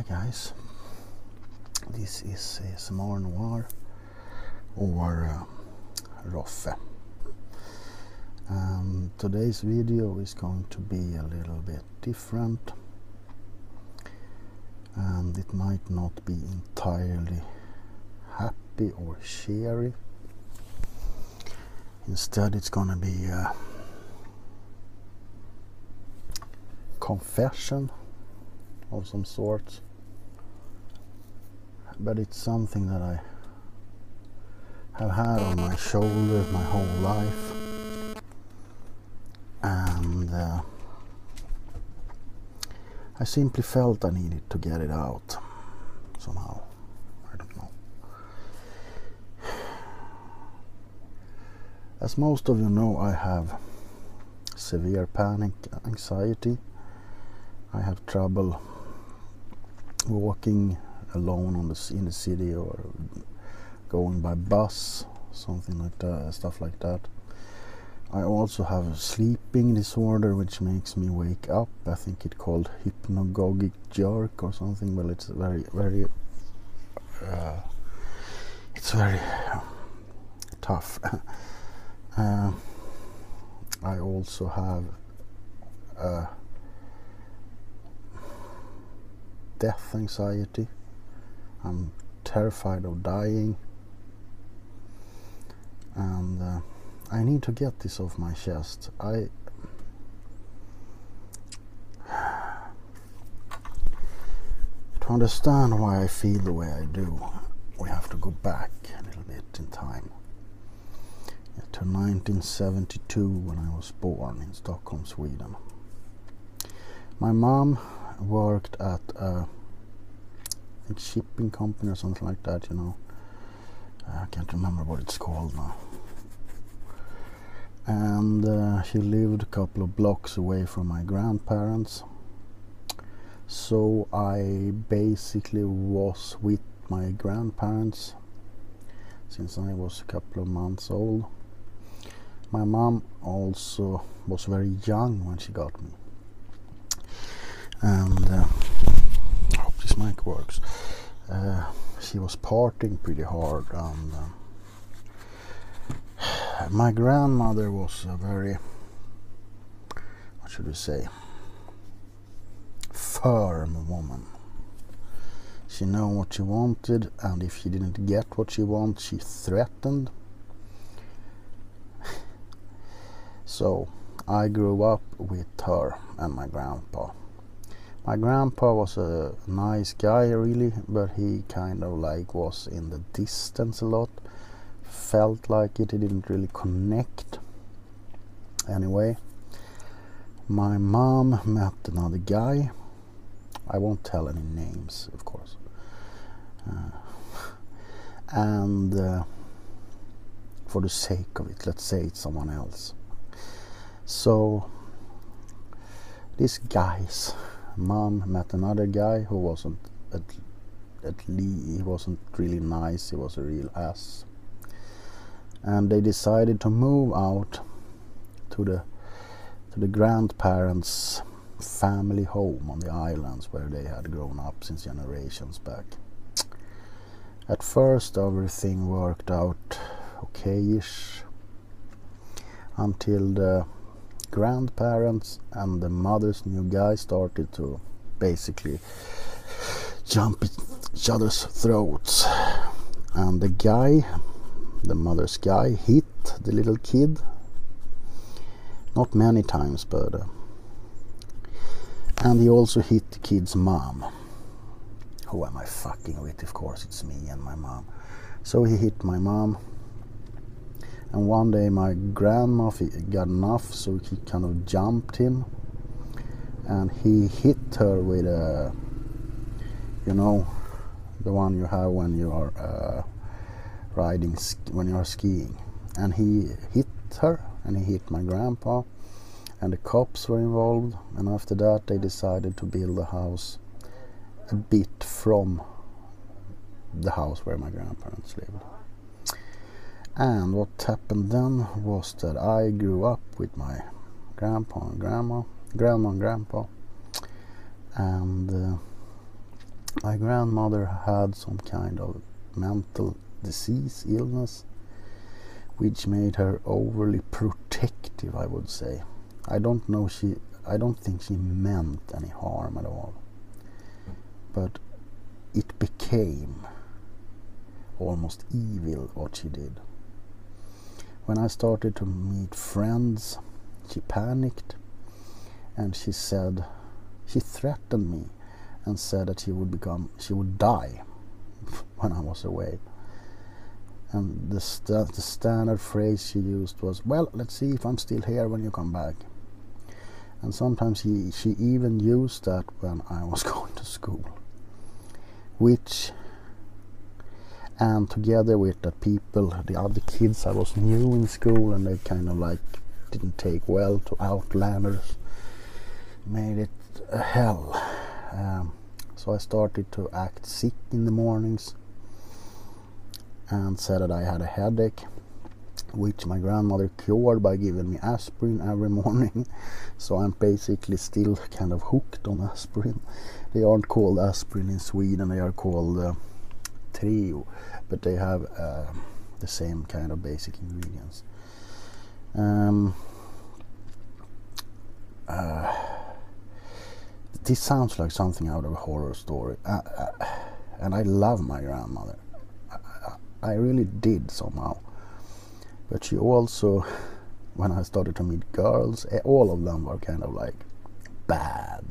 Hi guys, this is ASMR Noire or uh, Roffe. Um, today's video is going to be a little bit different and it might not be entirely happy or cheery. Instead, it's gonna be a confession of some sort. But it's something that I have had on my shoulders my whole life. And uh, I simply felt I needed to get it out somehow. I don't know. As most of you know, I have severe panic anxiety. I have trouble walking alone on the in the city or going by bus, something like that, stuff like that. I also have a sleeping disorder which makes me wake up. I think it's called hypnagogic jerk or something. Well, it's very, very, uh, it's very tough. uh, I also have death anxiety. I'm terrified of dying. And uh, I need to get this off my chest. I to understand why I feel the way I do, we have to go back a little bit in time to 1972 when I was born in Stockholm, Sweden. My mom worked at a shipping company or something like that, you know. I can't remember what it's called now. And uh, she lived a couple of blocks away from my grandparents. So I basically was with my grandparents since I was a couple of months old. My mom also was very young when she got me. And uh, I this mic works. Uh, she was partying pretty hard and uh, my grandmother was a very what should we say firm woman. She knew what she wanted and if she didn't get what she wanted she threatened. So i grew up with her and my grandpa my grandpa was a nice guy really but he kind of like was in the distance a lot. Felt like it he didn't really connect. Anyway my mom met another guy. I won't tell any names of course. Uh, and uh, for the sake of it let's say it's someone else. So these guys mom met another guy who wasn't at, at least he wasn't really nice he was a real ass. And they decided to move out to the to the grandparents family home on the islands where they had grown up since generations back. At first everything worked out okayish until the grandparents and the mother's new guy started to basically jump each other's throats. And the guy, the mother's guy, hit the little kid. Not many times, but. Uh, and he also hit the kid's mom. Who am I fucking with? Of course, it's me and my mom. So he hit my mom and one day my grandma got enough so he kind of jumped him. And he hit her with a you know the one you have when you are uh, riding when you are skiing. And he hit her and he hit my grandpa. And the cops were involved. And after that they decided to build a house a bit from the house where my grandparents lived and what happened then was that I grew up with my grandpa and grandma, grandma and grandpa, and uh, my grandmother had some kind of mental disease, illness, which made her overly protective, I would say. I don't know she I don't think she meant any harm at all. But it became almost evil what she did. When I started to meet friends, she panicked and she said she threatened me and said that she would become she would die when I was away. And the, st- the standard phrase she used was, "Well, let's see if I'm still here when you come back." And sometimes he, she even used that when I was going to school, which, and together with the people, the other kids I was new in school, and they kind of like didn't take well to Outlanders, made it a hell. Um, so I started to act sick in the mornings and said that I had a headache, which my grandmother cured by giving me aspirin every morning. so I'm basically still kind of hooked on aspirin. They aren't called aspirin in Sweden, they are called uh, Treo, but they have uh, the same kind of basic ingredients. Um, uh, this sounds like something out of a horror story, uh, and I love my grandmother. I, I really did somehow. But she also, when I started to meet girls, eh, all of them were kind of like bad.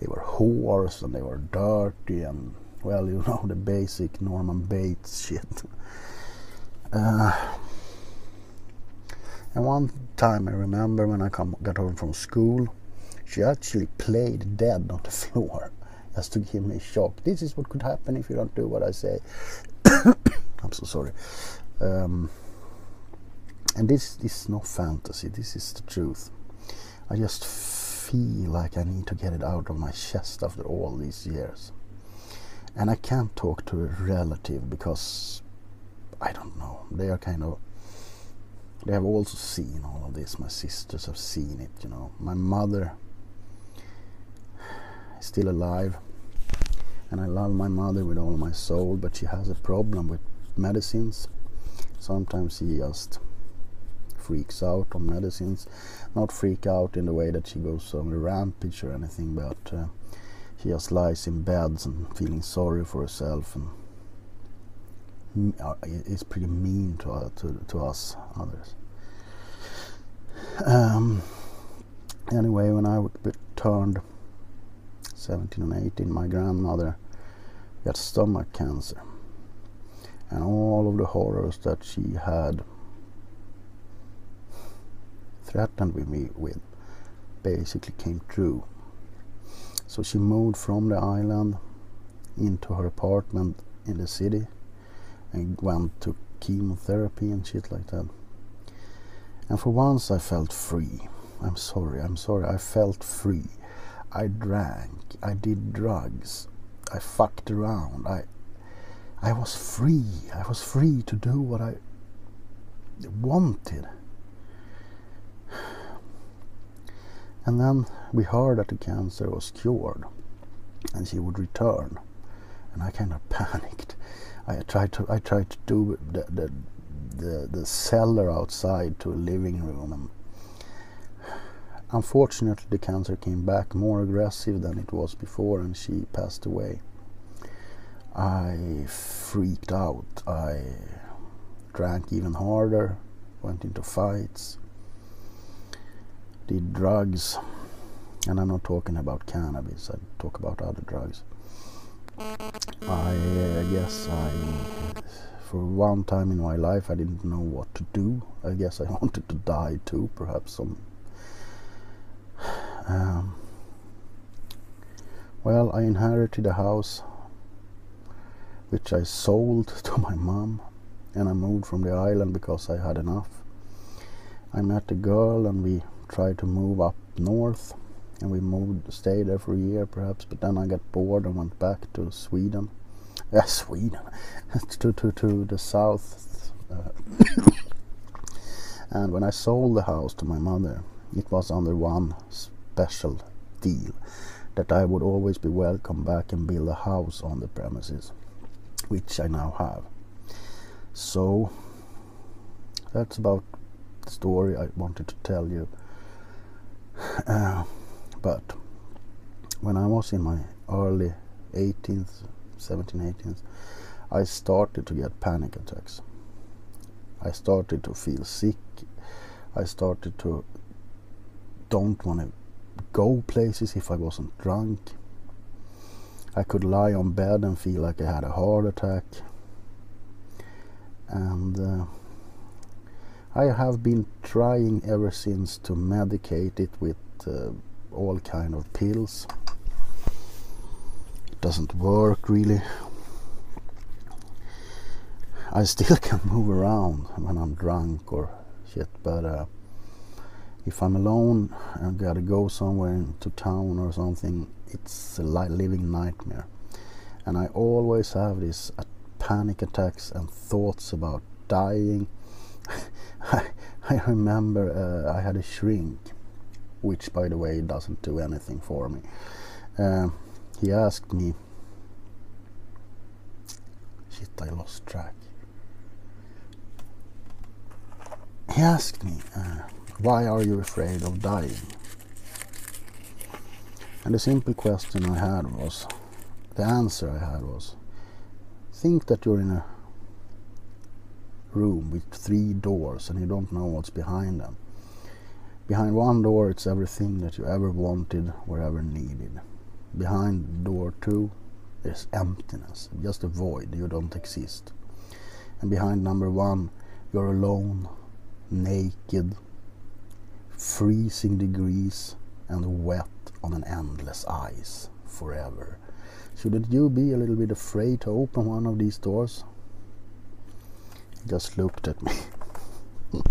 They were whores and they were dirty and, well, you know, the basic Norman Bates shit. Uh, and one time I remember when I come, got home from school, she actually played dead on the floor just to give me a shock. This is what could happen if you don't do what I say. I'm so sorry. Um, and this, this is no fantasy, this is the truth. I just feel like I need to get it out of my chest after all these years. And I can't talk to a relative because I don't know, they are kind of they have also seen all of this. My sisters have seen it, you know. My mother is still alive, and I love my mother with all my soul, but she has a problem with medicines. Sometimes she just freaks out on medicines. Not freak out in the way that she goes on a rampage or anything, but uh, she just lies in beds and feeling sorry for herself and uh, is pretty mean to, uh, to, to us others. Um, anyway, when I turned 17 and 18, my grandmother got stomach cancer. And all of the horrors that she had threatened with me with basically came true. So she moved from the island into her apartment in the city and went to chemotherapy and shit like that. And for once I felt free. I'm sorry, I'm sorry, I felt free. I drank, I did drugs, I fucked around, I I was free. I was free to do what I wanted. And then we heard that the cancer was cured and she would return. And I kind of panicked. I tried to I tried to do the the the, the cellar outside to a living room and unfortunately the cancer came back more aggressive than it was before and she passed away. I freaked out. I drank even harder, went into fights, did drugs, and I'm not talking about cannabis, I talk about other drugs. I guess I, for one time in my life, I didn't know what to do. I guess I wanted to die too, perhaps some. Um, well, I inherited a house which I sold to my mom, and I moved from the island because I had enough. I met a girl, and we tried to move up north and we moved, stayed there for a year perhaps, but then I got bored and went back to Sweden. Yeah, Sweden, to, to, to the south. Uh, and when I sold the house to my mother, it was under one special deal. that I would always be welcome back and build a house on the premises, which I now have. So that's about the story I wanted to tell you. Uh, but when I was in my early 18th, 17, 18th, I started to get panic attacks. I started to feel sick. I started to don't want to go places if I wasn't drunk. I could lie on bed and feel like I had a heart attack. And uh, I have been trying ever since to medicate it with uh, all kind of pills. It doesn't work really. I still can move around when I'm drunk or shit, but uh, if I'm alone and gotta go somewhere into town or something, it's a living nightmare. And I always have these uh, panic attacks and thoughts about dying. I, remember uh, I had a shrink, which by the way doesn't do anything for me. Uh, he asked me, shit, I lost track. He asked me, uh, why are you afraid of dying? And the simple question I had was, the answer I had was, think that you're in a room with three doors and you don't know what's behind them. Behind one door, it's everything that you ever wanted or ever needed. Behind door two, there's emptiness, just a void, you don't exist. And behind number one, you're alone, naked, freezing degrees and wet on an endless ice forever. Shouldn't you be a little bit afraid to open one of these doors? Just looked at me.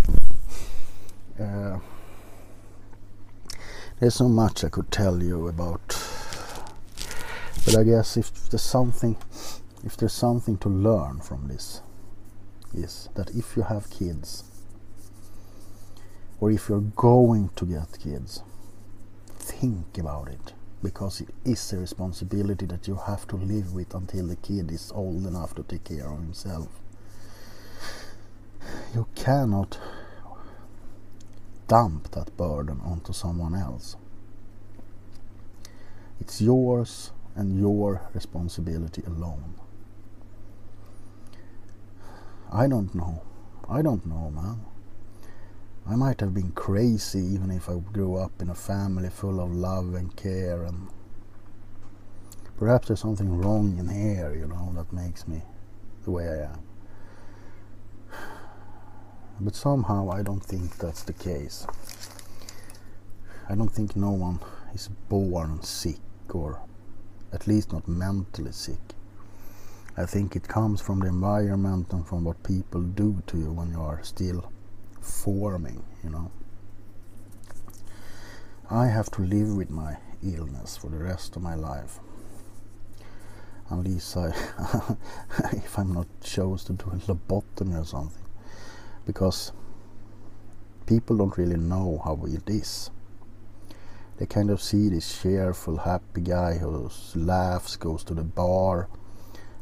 uh, there's so much I could tell you about, but I guess if there's something, if there's something to learn from this, is that if you have kids, or if you're going to get kids, think about it because it is a responsibility that you have to live with until the kid is old enough to take care of himself. You cannot dump that burden onto someone else. It's yours and your responsibility alone. I don't know. I don't know, man. I might have been crazy even if I grew up in a family full of love and care and perhaps there's something wrong in here, you know, that makes me the way I am. But somehow I don't think that's the case. I don't think no one is born sick or at least not mentally sick. I think it comes from the environment and from what people do to you when you are still forming, you know. I have to live with my illness for the rest of my life. Unless I, if I'm not chosen to do a lobotomy or something. Because people don't really know how it is. They kind of see this cheerful, happy guy who laughs, goes to the bar.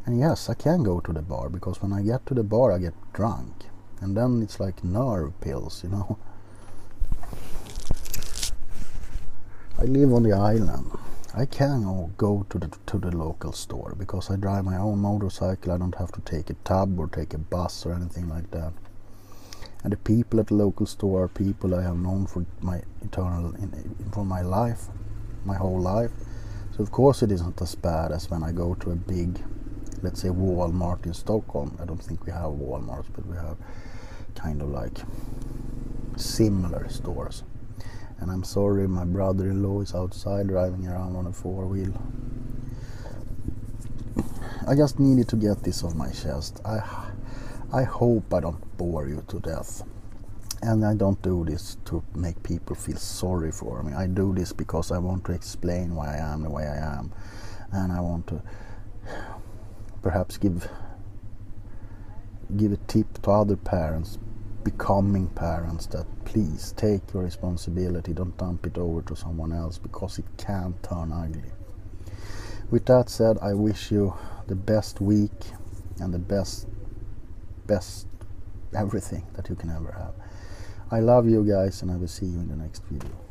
And yes, I can go to the bar because when I get to the bar, I get drunk and then it's like nerve pills, you know. I live on the island. I can go to the to the local store because I drive my own motorcycle. I don't have to take a tub or take a bus or anything like that. And the people at the local store are people I have known for my eternal in, for my life, my whole life. So of course it isn't as bad as when I go to a big, let's say Walmart in Stockholm. I don't think we have Walmarts, but we have kind of like similar stores. And I'm sorry, my brother-in-law is outside driving around on a four-wheel. I just needed to get this off my chest. I, I hope I don't bore you to death. And I don't do this to make people feel sorry for me. I do this because I want to explain why I am the way I am. And I want to perhaps give give a tip to other parents becoming parents that please take your responsibility don't dump it over to someone else because it can turn ugly with that said i wish you the best week and the best best everything that you can ever have. I love you guys and i will see you in the next video